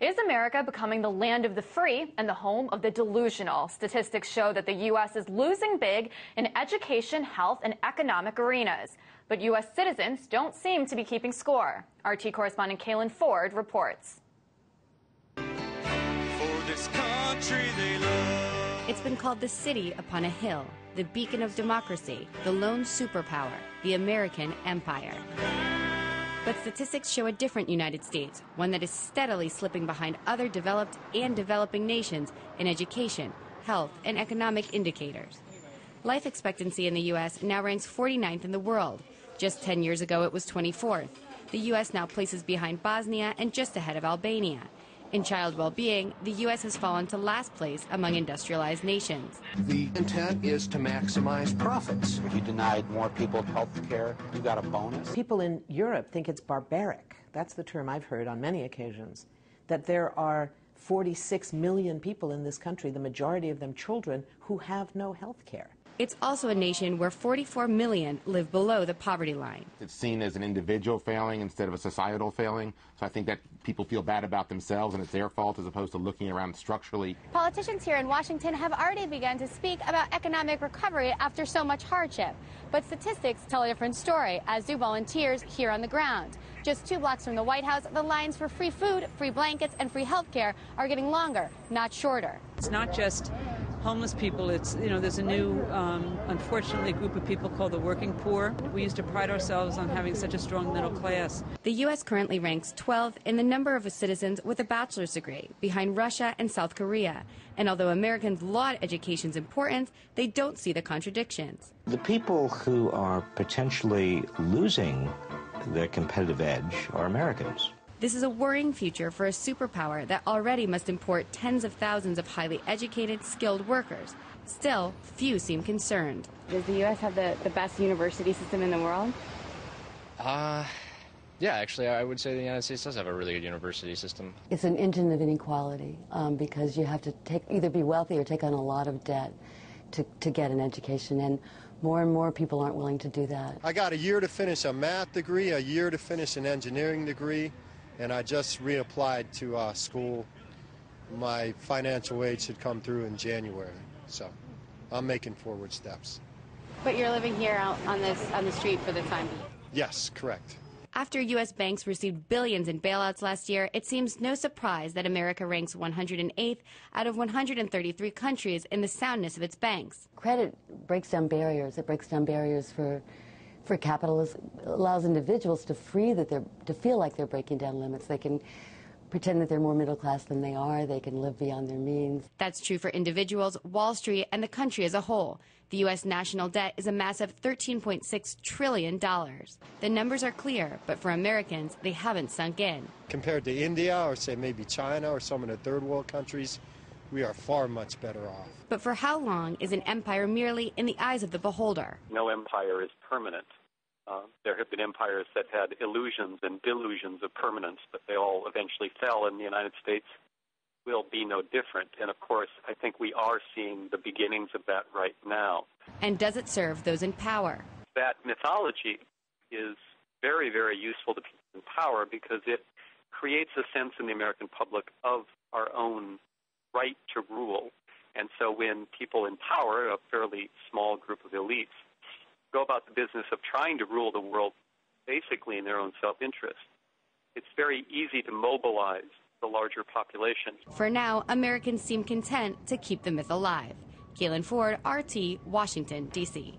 Is America becoming the land of the free and the home of the delusional? Statistics show that the U.S. is losing big in education, health, and economic arenas. But U.S. citizens don't seem to be keeping score. RT correspondent Kaelyn Forde reports. It's been called the city upon a hill, the beacon of democracy, the lone superpower, the American empire. But statistics show a different United States, one that is steadily slipping behind other developed and developing nations in education, health, and economic indicators. Life expectancy in the U.S. now ranks 49th in the world. Just 10 years ago, it was 24th. The U.S. now places behind Bosnia and just ahead of Albania. In child well-being, the U.S. has fallen to last place among industrialized nations. The intent is to maximize profits. If you denied more people health care, you got a bonus. People in Europe think it's barbaric. That's the term I've heard on many occasions. That there are 46 million people in this country, the majority of them children, who have no health care. It's also a nation where 44 million live below the poverty line. It's seen as an individual failing instead of a societal failing. So I think that people feel bad about themselves and it's their fault as opposed to looking around structurally. Politicians here in Washington have already begun to speak about economic recovery after so much hardship. But statistics tell a different story, as do volunteers here on the ground. Just two blocks from the White House, the lines for free food, free blankets, and free health care are getting longer, not shorter. It's not just homeless people. It's, you know, there's a new, um, unfortunately, group of people called the working poor. We used to pride ourselves on having such a strong middle class. The U.S. currently ranks 12th in the number of citizens with a bachelor's degree, behind Russia and South Korea. And although Americans laud education's importance, they don't see the contradictions. The people who are potentially losing their competitive edge are Americans. This is a worrying future for a superpower that already must import tens of thousands of highly educated, skilled workers. Still, few seem concerned. Does the U.S. have the, the best university system in the world? Uh, yeah, actually, I would say the United States does have a really good university system. It's an engine of inequality um, because you have to take either be wealthy or take on a lot of debt to, to get an education. And more and more people aren't willing to do that. I got a year to finish a math degree, a year to finish an engineering degree, and I just reapplied to uh, school. My financial aid should come through in January, so I'm making forward steps. But you're living here out on this on the street for the time being. Yes, correct. After U.S. banks received billions in bailouts last year, it seems no surprise that America ranks 108th out of 133 countries in the soundness of its banks. Credit breaks down barriers. It breaks down barriers for for capitalism, allows individuals to free that they're to feel like they're breaking down limits. They can pretend that they're more middle class than they are. They can live beyond their means. That's true for individuals, Wall Street, and the country as a whole. The U.S. national debt is a massive $13.6 trillion. The numbers are clear, but for Americans, they haven't sunk in. Compared to India or, say, maybe China or some of the third world countries, we are far much better off. But for how long is an empire merely in the eyes of the beholder? No empire is permanent. Uh, there have been empires that had illusions and delusions of permanence, but they all eventually fell, and the United States will be no different. And of course, I think we are seeing the beginnings of that right now. And does it serve those in power? That mythology is very, very useful to people in power because it creates a sense in the American public of our own right to rule. And so when people in power, a fairly small group of elites, go about the business of trying to rule the world basically in their own self interest, it's very easy to mobilize the larger population. For now, Americans seem content to keep the myth alive. Kaelyn Forde, RT, Washington, D.C.